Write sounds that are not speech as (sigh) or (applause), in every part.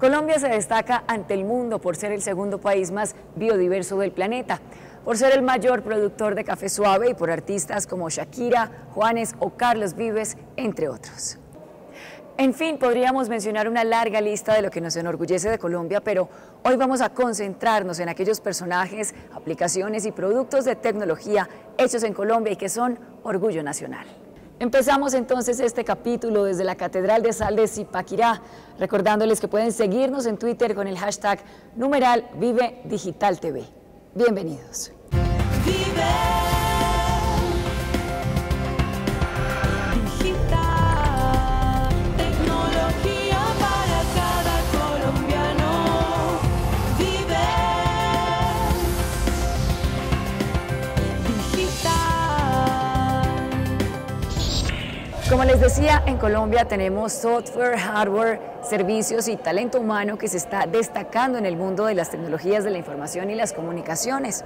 Colombia se destaca ante el mundo por ser el segundo país más biodiverso del planeta, por ser el mayor productor de café suave y por artistas como Shakira, Juanes o Carlos Vives, entre otros. En fin, podríamos mencionar una larga lista de lo que nos enorgullece de Colombia, pero hoy vamos a concentrarnos en aquellos personajes, aplicaciones y productos de tecnología hechos en Colombia y que son orgullo nacional. Empezamos entonces este capítulo desde la Catedral de Sal de Zipaquirá, recordándoles que pueden seguirnos en Twitter con el hashtag numeral Vive Digital TV. Bienvenidos. Como decía, en Colombia tenemos software, hardware, servicios y talento humano que se está destacando en el mundo de las tecnologías de la información y las comunicaciones.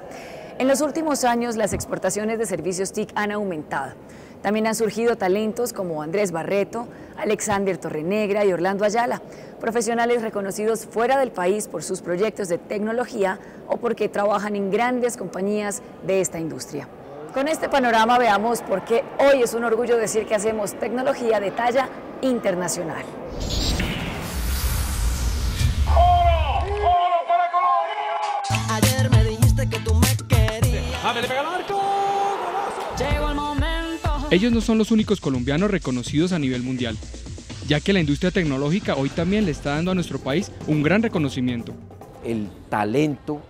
En los últimos años, las exportaciones de servicios TIC han aumentado. También han surgido talentos como Andrés Barreto, Alexander Torrenegra y Orlando Ayala, profesionales reconocidos fuera del país por sus proyectos de tecnología o porque trabajan en grandes compañías de esta industria. Con este panorama veamos por qué hoy es un orgullo decir que hacemos tecnología de talla internacional. Ayer me dijiste que tú me querías. Ellos no son los únicos colombianos reconocidos a nivel mundial, ya que la industria tecnológica hoy también le está dando a nuestro país un gran reconocimiento. El talento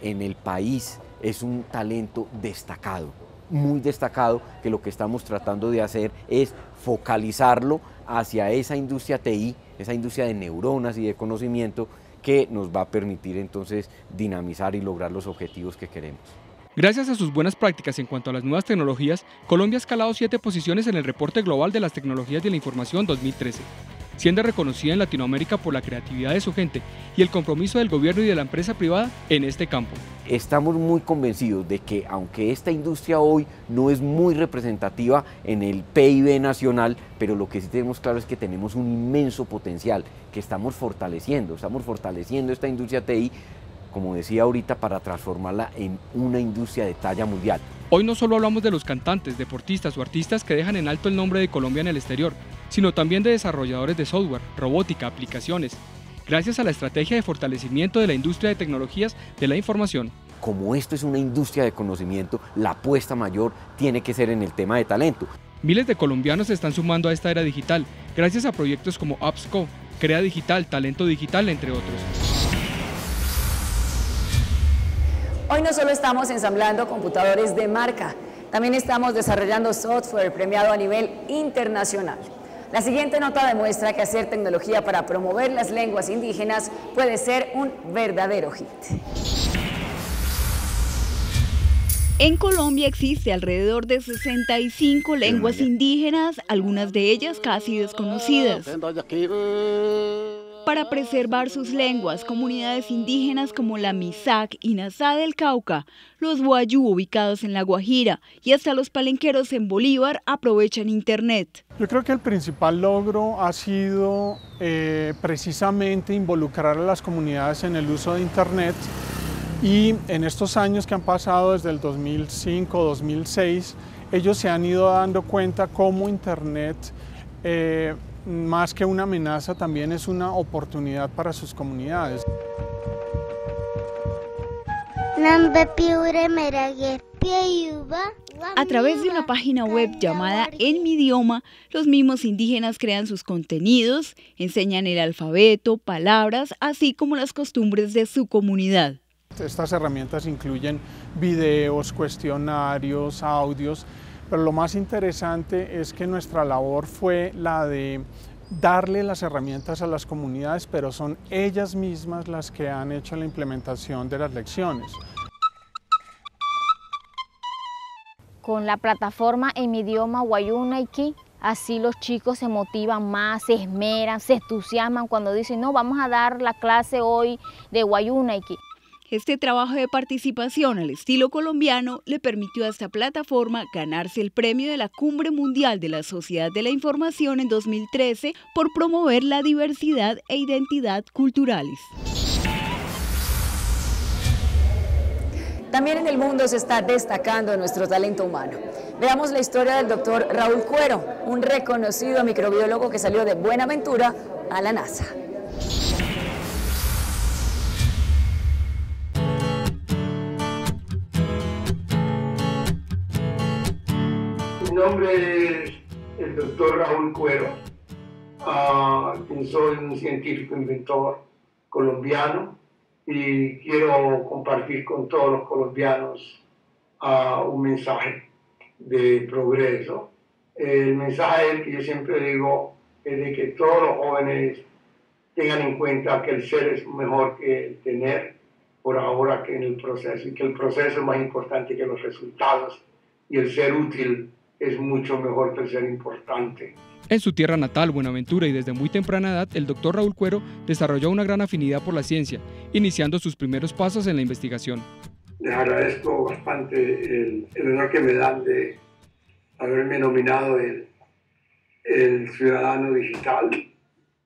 en el país es un talento destacado, muy destacado, que lo que estamos tratando de hacer es focalizarlo hacia esa industria TI, esa industria de neuronas y de conocimiento que nos va a permitir entonces dinamizar y lograr los objetivos que queremos. Gracias a sus buenas prácticas en cuanto a las nuevas tecnologías, Colombia ha escalado siete posiciones en el reporte global de las tecnologías de la información 2013 siendo reconocida en Latinoamérica por la creatividad de su gente y el compromiso del gobierno y de la empresa privada en este campo. Estamos muy convencidos de que aunque esta industria hoy no es muy representativa en el PIB nacional, pero lo que sí tenemos claro es que tenemos un inmenso potencial que estamos fortaleciendo, estamos fortaleciendo esta industria TI como decía ahorita, para transformarla en una industria de talla mundial. Hoy no solo hablamos de los cantantes, deportistas o artistas que dejan en alto el nombre de Colombia en el exterior, sino también de desarrolladores de software, robótica, aplicaciones, gracias a la estrategia de fortalecimiento de la industria de tecnologías de la información. Como esto es una industria de conocimiento, la apuesta mayor tiene que ser en el tema de talento. Miles de colombianos se están sumando a esta era digital, gracias a proyectos como AppsCo, Crea Digital, Talento Digital, entre otros. Hoy no solo estamos ensamblando computadores de marca, también estamos desarrollando software premiado a nivel internacional. La siguiente nota demuestra que hacer tecnología para promover las lenguas indígenas puede ser un verdadero hit. En Colombia existe alrededor de 65 lenguas indígenas, algunas de ellas casi desconocidas. Para preservar sus lenguas, comunidades indígenas como la Misac y Nazá del Cauca, los Guayú ubicados en La Guajira y hasta los palenqueros en Bolívar aprovechan Internet. Yo creo que el principal logro ha sido eh, precisamente involucrar a las comunidades en el uso de Internet y en estos años que han pasado desde el 2005-2006, ellos se han ido dando cuenta cómo Internet eh, más que una amenaza, también es una oportunidad para sus comunidades. A través de una página web llamada En mi idioma, los mismos indígenas crean sus contenidos, enseñan el alfabeto, palabras, así como las costumbres de su comunidad. Estas herramientas incluyen videos, cuestionarios, audios, pero lo más interesante es que nuestra labor fue la de darle las herramientas a las comunidades, pero son ellas mismas las que han hecho la implementación de las lecciones. Con la plataforma en mi idioma Wayunaiki, así los chicos se motivan más, se esmeran, se entusiasman cuando dicen, no, vamos a dar la clase hoy de Wayunaiki. Este trabajo de participación al estilo colombiano le permitió a esta plataforma ganarse el premio de la Cumbre Mundial de la Sociedad de la Información en 2013 por promover la diversidad e identidad culturales. También en el mundo se está destacando nuestro talento humano. Veamos la historia del doctor Raúl Cuero, un reconocido microbiólogo que salió de Buenaventura a la NASA. Nombre es el doctor Raúl Cuero. Ah, soy un científico inventor colombiano y quiero compartir con todos los colombianos ah, un mensaje de progreso. El mensaje que yo siempre digo es de que todos los jóvenes tengan en cuenta que el ser es mejor que el tener por ahora que en el proceso y que el proceso es más importante que los resultados y el ser útil es mucho mejor que ser importante. En su tierra natal, Buenaventura, y desde muy temprana edad, el doctor Raúl Cuero desarrolló una gran afinidad por la ciencia, iniciando sus primeros pasos en la investigación. Les agradezco bastante el, honor que me dan de haberme nominado el, el ciudadano digital.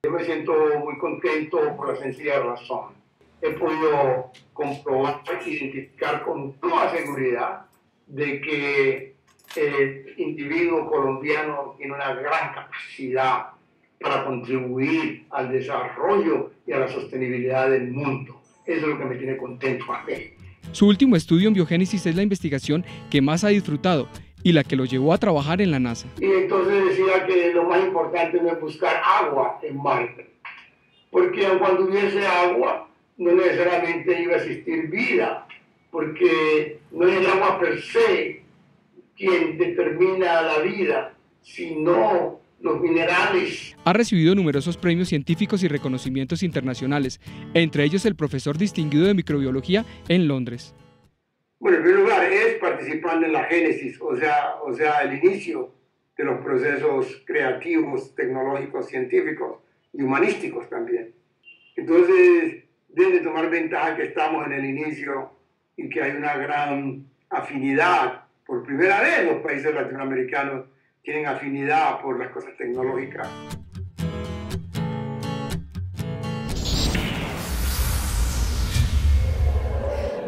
Yo me siento muy contento por la sencilla razón. He podido comprobar, identificar con toda seguridad de que el individuo colombiano tiene una gran capacidad para contribuir al desarrollo y a la sostenibilidad del mundo. Eso es lo que me tiene contento a mí. Su último estudio en biogénesis es la investigación que más ha disfrutado y la que lo llevó a trabajar en la NASA. Y entonces decía que lo más importante no es buscar agua en Marte, porque cuando hubiese agua no necesariamente iba a existir vida, porque no es el agua per se quien determina la vida, sino los minerales. Ha recibido numerosos premios científicos y reconocimientos internacionales, entre ellos el profesor distinguido de microbiología en Londres. Bueno, en primer lugar, es participando en la génesis, o sea, o sea, el inicio de los procesos creativos, tecnológicos, científicos y humanísticos también. Entonces, debe tomar ventaja que estamos en el inicio y que hay una gran afinidad por primera vez los países latinoamericanos tienen afinidad por las cosas tecnológicas.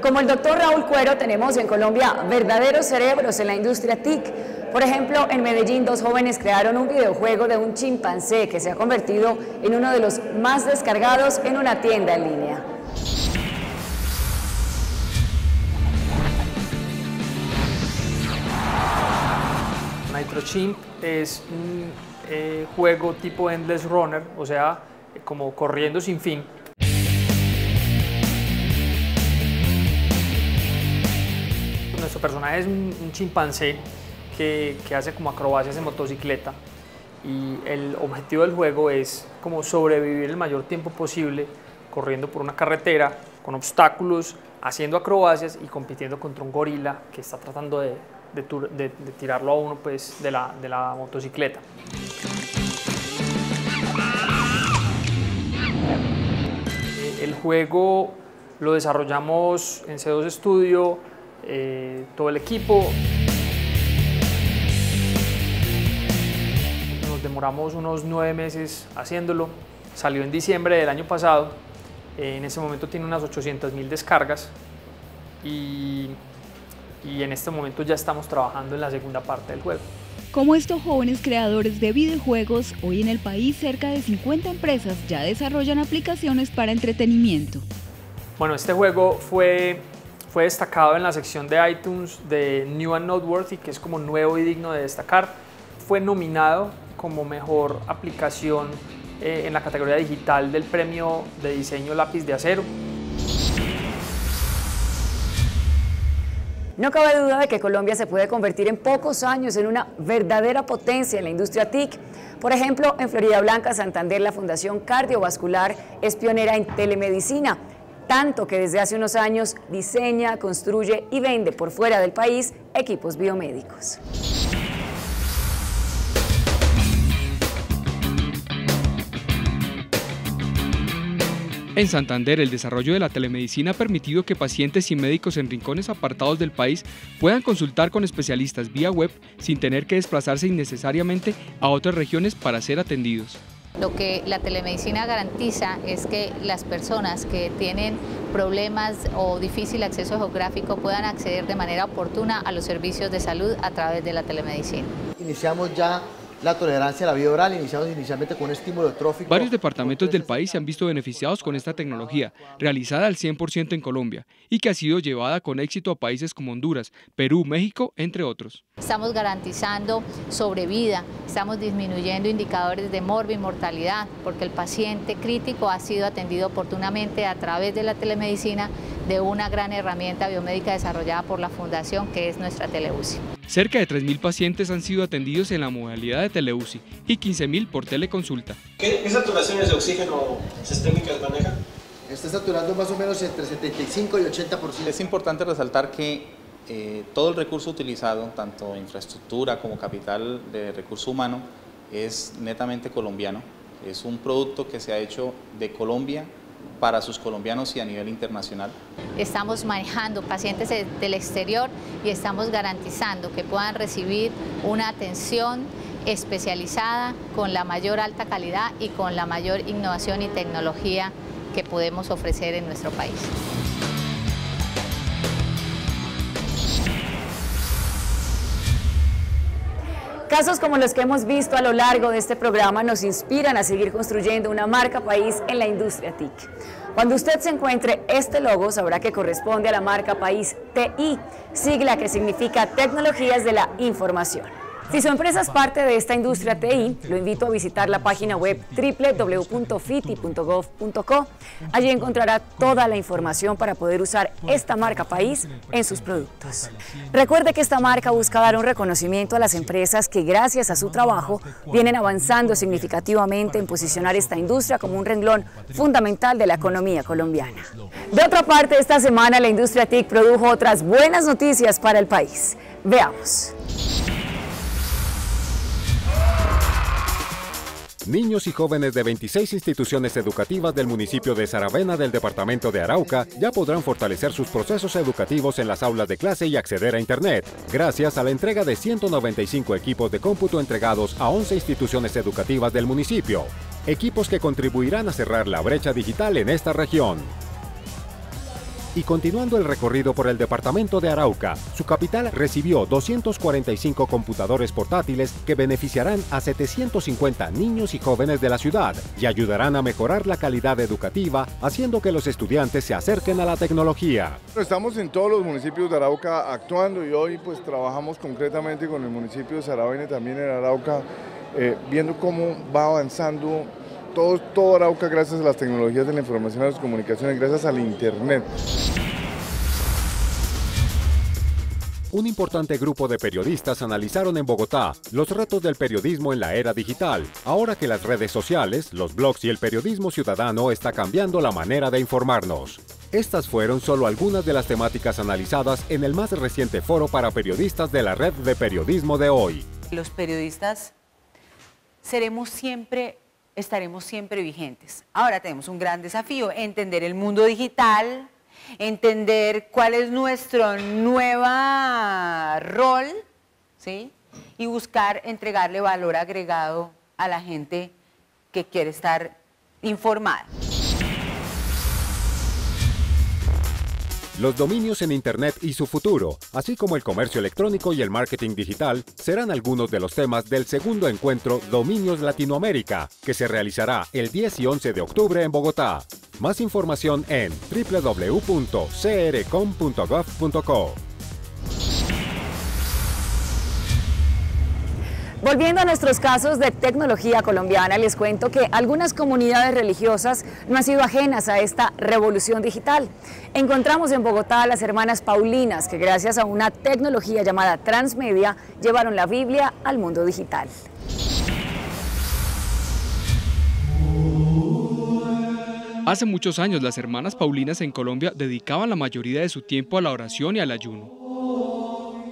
Como el doctor Raúl Cuero, tenemos en Colombia verdaderos cerebros en la industria TIC. Por ejemplo, en Medellín dos jóvenes crearon un videojuego de un chimpancé que se ha convertido en uno de los más descargados en una tienda en línea. Chimp es un eh, juego tipo Endless Runner, o sea, como corriendo sin fin. Nuestro personaje es un, chimpancé que, que, hace como acrobacias en motocicleta y el objetivo del juego es como sobrevivir el mayor tiempo posible corriendo por una carretera con obstáculos, haciendo acrobacias y compitiendo contra un gorila que está tratando de de, tirarlo a uno pues, de, la, de la motocicleta. El juego lo desarrollamos en C2 Studio, eh, todo el equipo. Nos demoramos unos nueve meses haciéndolo. Salió en diciembre del año pasado. en ese momento tiene unas 800 mil descargas. Y y en este momento ya estamos trabajando en la segunda parte del juego. Como estos jóvenes creadores de videojuegos, hoy en el país cerca de 50 empresas ya desarrollan aplicaciones para entretenimiento. Bueno, este juego fue, fue destacado en la sección de iTunes de New and Noteworthy, que es como nuevo y digno de destacar. Fue nominado como mejor aplicación eh, en la categoría digital del premio de diseño lápiz de acero. No cabe duda de que Colombia se puede convertir en pocos años en una verdadera potencia en la industria TIC. Por ejemplo, en Florida Blanca, Santander, la Fundación Cardiovascular es pionera en telemedicina, tanto que desde hace unos años diseña, construye y vende por fuera del país equipos biomédicos. En Santander, el desarrollo de la telemedicina ha permitido que pacientes y médicos en rincones apartados del país puedan consultar con especialistas vía web sin tener que desplazarse innecesariamente a otras regiones para ser atendidos. Lo que la telemedicina garantiza es que las personas que tienen problemas o difícil acceso geográfico puedan acceder de manera oportuna a los servicios de salud a través de la telemedicina. Iniciamos ya la tolerancia a la vía oral, iniciamos inicialmente con un estímulo trófico. Varios departamentos del país se han visto beneficiados con esta tecnología, realizada al 100% en Colombia, y que ha sido llevada con éxito a países como Honduras, Perú, México, entre otros. Estamos garantizando sobrevida, estamos disminuyendo indicadores de morbi y mortalidad, porque el paciente crítico ha sido atendido oportunamente a través de la telemedicina de una gran herramienta biomédica desarrollada por la Fundación, que es nuestra Teleuci. Cerca de 3.000 pacientes han sido atendidos en la modalidad de Teleuci y 15.000 por teleconsulta. ¿Qué, saturaciones de oxígeno sistémicas maneja? Está saturando más o menos entre 75 y 80%. Es importante resaltar que eh, todo el recurso utilizado, tanto infraestructura como capital de recurso humano, es netamente colombiano. Es un producto que se ha hecho de Colombia para sus colombianos y a nivel internacional. Estamos manejando pacientes del exterior y estamos garantizando que puedan recibir una atención especializada con la mayor alta calidad y con la mayor innovación y tecnología que podemos ofrecer en nuestro país. Casos como los que hemos visto a lo largo de este programa nos inspiran a seguir construyendo una marca país en la industria TIC. Cuando usted se encuentre este logo, sabrá que corresponde a la marca país TI, sigla que significa Tecnologías de la Información. Si su empresa es parte de esta industria TI, lo invito a visitar la página web www.fiti.gov.co. Allí encontrará toda la información para poder usar esta marca país en sus productos. Recuerde que esta marca busca dar un reconocimiento a las empresas que gracias a su trabajo vienen avanzando significativamente en posicionar esta industria como un renglón fundamental de la economía colombiana. De otra parte, esta semana la industria TIC produjo otras buenas noticias para el país. Veamos. Niños y jóvenes de 26 instituciones educativas del municipio de Saravena del departamento de Arauca ya podrán fortalecer sus procesos educativos en las aulas de clase y acceder a Internet, gracias a la entrega de 195 equipos de cómputo entregados a 11 instituciones educativas del municipio, equipos que contribuirán a cerrar la brecha digital en esta región y continuando el recorrido por el departamento de Arauca, su capital recibió 245 computadores portátiles que beneficiarán a 750 niños y jóvenes de la ciudad y ayudarán a mejorar la calidad educativa, haciendo que los estudiantes se acerquen a la tecnología. Estamos en todos los municipios de Arauca actuando y hoy pues trabajamos concretamente con el municipio de Saravena y también en Arauca, eh, viendo cómo va avanzando todo, todo Arauca gracias a las tecnologías de la información y las comunicaciones, gracias al Internet. Un importante grupo de periodistas analizaron en Bogotá los retos del periodismo en la era digital, ahora que las redes sociales, los blogs y el periodismo ciudadano está cambiando la manera de informarnos. Estas fueron solo algunas de las temáticas analizadas en el más reciente foro para periodistas de la red de periodismo de hoy. Los periodistas seremos siempre estaremos siempre vigentes. Ahora tenemos un gran desafío, entender el mundo digital, entender cuál es nuestro nuevo rol, ¿sí? Y buscar entregarle valor agregado a la gente que quiere estar informada. Los dominios en Internet y su futuro, así como el comercio electrónico y el marketing digital, serán algunos de los temas del segundo encuentro Dominios Latinoamérica, que se realizará el 10 y 11 de octubre en Bogotá. Más información en www.crcom.gov.co. Volviendo a nuestros casos de tecnología colombiana, les cuento que algunas comunidades religiosas no han sido ajenas a esta revolución digital. Encontramos en Bogotá a las hermanas Paulinas, que gracias a una tecnología llamada Transmedia, llevaron la Biblia al mundo digital. Hace muchos años las hermanas Paulinas en Colombia dedicaban la mayoría de su tiempo a la oración y al ayuno.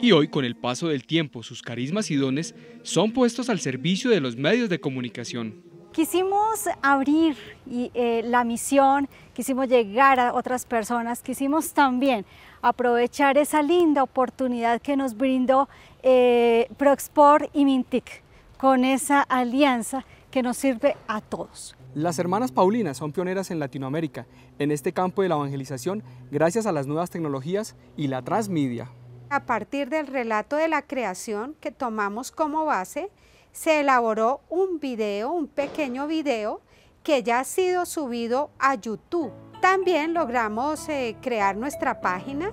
Y hoy, con el paso del tiempo, sus carismas y dones son puestos al servicio de los medios de comunicación. Quisimos abrir eh, la misión, quisimos llegar a otras personas, quisimos también aprovechar esa linda oportunidad que nos brindó eh, ProExport y Mintic con esa alianza que nos sirve a todos. Las hermanas Paulinas son pioneras en Latinoamérica en este campo de la evangelización gracias a las nuevas tecnologías y la transmedia. A partir del relato de la creación que tomamos como base, se elaboró un video, un pequeño video que ya ha sido subido a YouTube. También logramos eh, crear nuestra página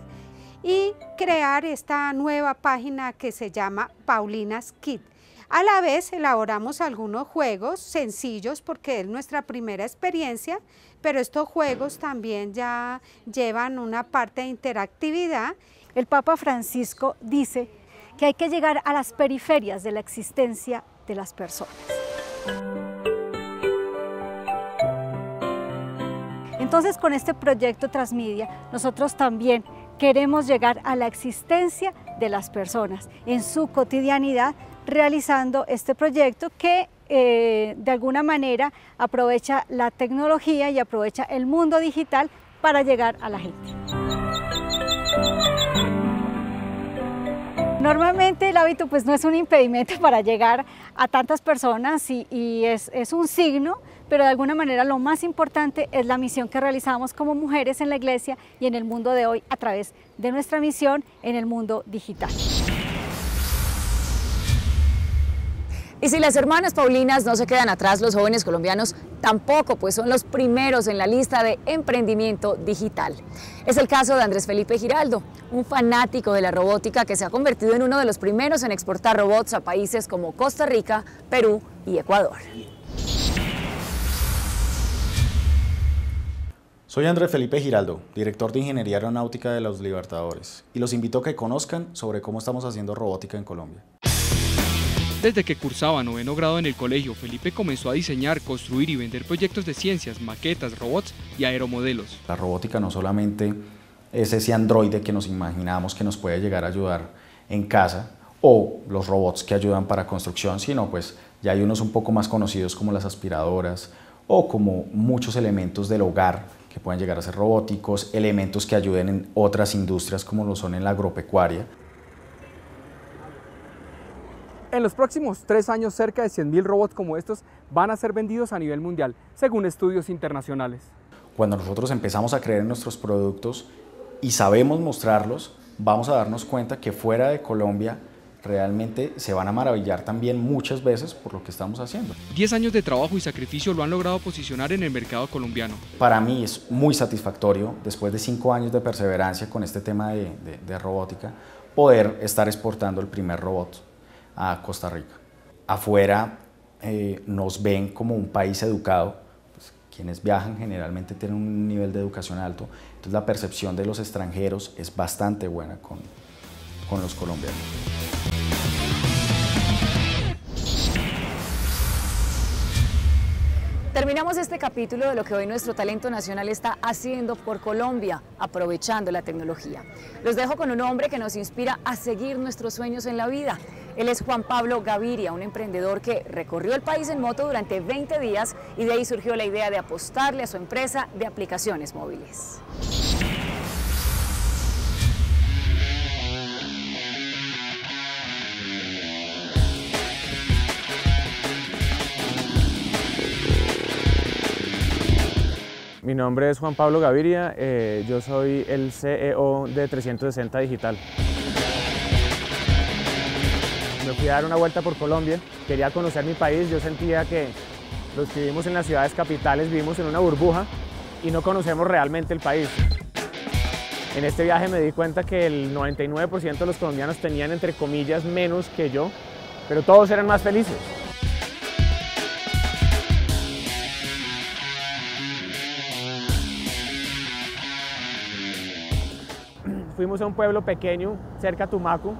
y crear esta nueva página que se llama Paulinas Kit. A la vez elaboramos algunos juegos sencillos porque es nuestra primera experiencia, pero estos juegos también ya llevan una parte de interactividad. El Papa Francisco dice que hay que llegar a las periferias de la existencia de las personas. Entonces con este proyecto Transmedia nosotros también queremos llegar a la existencia de las personas en su cotidianidad realizando este proyecto que eh, de alguna manera aprovecha la tecnología y aprovecha el mundo digital para llegar a la gente. Normalmente el hábito pues no es un impedimento para llegar a tantas personas y, es, es, un signo, pero de alguna manera lo más importante es la misión que realizamos como mujeres en la iglesia y en el mundo de hoy a través de nuestra misión en el mundo digital. Y si las hermanas Paulinas no se quedan atrás, los jóvenes colombianos tampoco, pues son los primeros en la lista de emprendimiento digital. Es el caso de Andrés Felipe Giraldo, un fanático de la robótica que se ha convertido en uno de los primeros en exportar robots a países como Costa Rica, Perú y Ecuador. Soy Andrés Felipe Giraldo, director de Ingeniería Aeronáutica de los Libertadores, y los invito a que conozcan sobre cómo estamos haciendo robótica en Colombia. Desde que cursaba noveno grado en el colegio, Felipe comenzó a diseñar, construir y vender proyectos de ciencias, maquetas, robots y aeromodelos. La robótica no solamente es ese androide que nos imaginamos que nos puede llegar a ayudar en casa o los robots que ayudan para construcción, sino pues ya hay unos un poco más conocidos como las aspiradoras o como muchos elementos del hogar que pueden llegar a ser robóticos, elementos que ayuden en otras industrias como lo son en la agropecuaria. En los próximos tres años, cerca de 100.000 robots como estos van a ser vendidos a nivel mundial, según estudios internacionales. Cuando nosotros empezamos a creer en nuestros productos y sabemos mostrarlos, vamos a darnos cuenta que fuera de Colombia realmente se van a maravillar también muchas veces por lo que estamos haciendo. Diez años de trabajo y sacrificio lo han logrado posicionar en el mercado colombiano. Para mí es muy satisfactorio, después de cinco años de perseverancia con este tema de, de robótica, poder estar exportando el primer robot a Costa Rica. Afuera eh, nos ven como un país educado, pues, quienes viajan generalmente tienen un nivel de educación alto, entonces la percepción de los extranjeros es bastante buena con, con los colombianos. Terminamos este capítulo de lo que hoy nuestro talento nacional está haciendo por Colombia, aprovechando la tecnología. Los dejo con un hombre que nos inspira a seguir nuestros sueños en la vida. Él es Juan Pablo Gaviria, un emprendedor que recorrió el país en moto durante 20 días y de ahí surgió la idea de apostarle a su empresa de aplicaciones móviles. Mi nombre es Juan Pablo Gaviria, eh, yo soy el CEO de 360 Digital. Me fui a dar una vuelta por Colombia, quería conocer mi país, yo sentía que los que vivimos en las ciudades capitales vivimos en una burbuja y no conocemos realmente el país. En este viaje me di cuenta que el 99% de los colombianos tenían entre comillas menos que yo, pero todos eran más felices. Fuimos a un pueblo pequeño, cerca a Tumaco,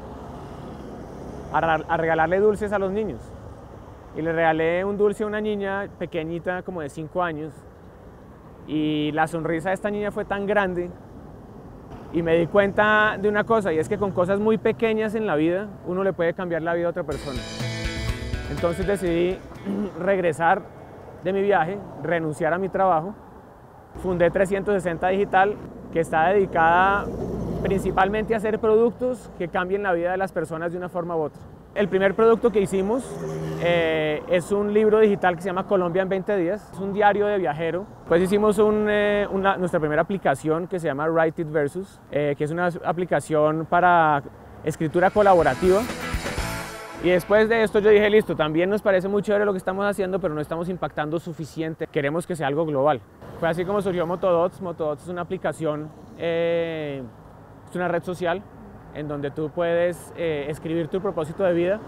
a, regalarle dulces a los niños. Y le regalé un dulce a una niña pequeñita, como de 5 años. Y la sonrisa de esta niña fue tan grande. Y me di cuenta de una cosa, y es que con cosas muy pequeñas en la vida, uno le puede cambiar la vida a otra persona. Entonces decidí (clears throat) regresar de mi viaje, renunciar a mi trabajo. Fundé 360 Digital, que está dedicada principalmente hacer productos que cambien la vida de las personas de una forma u otra. El primer producto que hicimos eh, es un libro digital que se llama Colombia en 20 días, es un diario de viajero. Pues hicimos eh, nuestra primera aplicación que se llama Write It Versus, eh, que es una aplicación para escritura colaborativa. Y después de esto yo dije, listo, también nos parece muy chévere lo que estamos haciendo, pero no estamos impactando suficiente. Queremos que sea algo global. Fue así como surgió Motodots. Motodots es una aplicación, es una red social en donde tú puedes eh, escribir tu propósito de vida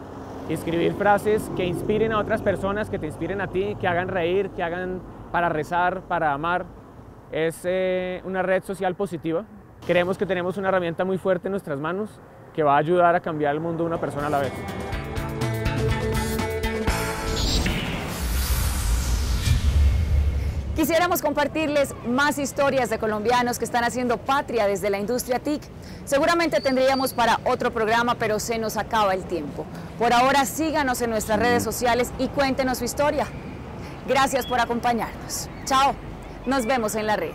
escribir frases que inspiren a otras personas, que te inspiren a ti, que hagan reír, que hagan para rezar, para amar. Es eh, una red social positiva. Creemos que tenemos una herramienta muy fuerte en nuestras manos que va a ayudar a cambiar el mundo una persona a la vez. Quisiéramos compartirles más historias de colombianos que están haciendo patria desde la industria TIC. Seguramente tendríamos para otro programa, pero se nos acaba el tiempo. Por ahora síganos en nuestras redes sociales y cuéntenos su historia. Gracias por acompañarnos. Chao. Nos vemos en la red.